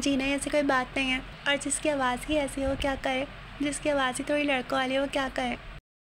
जीना ऐसी कोई बात नहीं है। और जिसकी आवाज़ ही ऐसी हो, क्या करे जिसकी आवाज़ ही तो थोड़ी लड़कों वाली हो, क्या करे